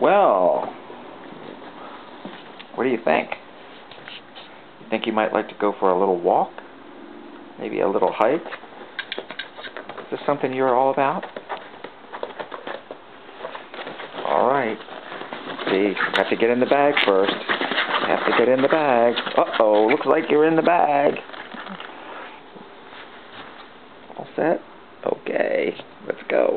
Well, what do you think? You think you might like to go for a little walk? Maybe a little hike? Is this something you're all about? Alright. See, have to get in the bag first. Have to get in the bag. Uh-oh, looks like you're in the bag. All set? Okay, let's go.